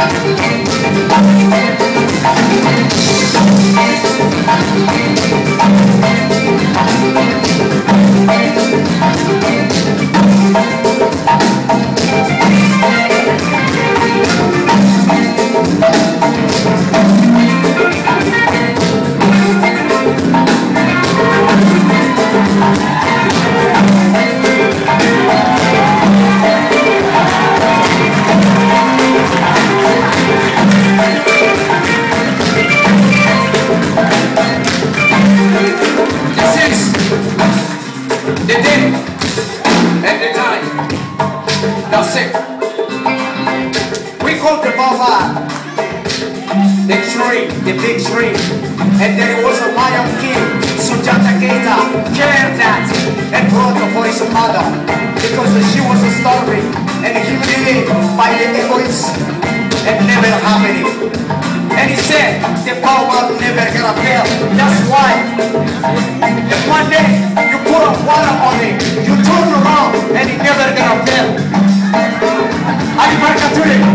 Thank you. The papà The tree, the big tree And there was a lion king Sundiata Keita cared that And brought her for his mother. Because she was a story. And he humiliated by the voice And never happening And he said the power never gonna fail. That's why If one day you put a water on it You turn around and it never gonna fail. Are you back to it?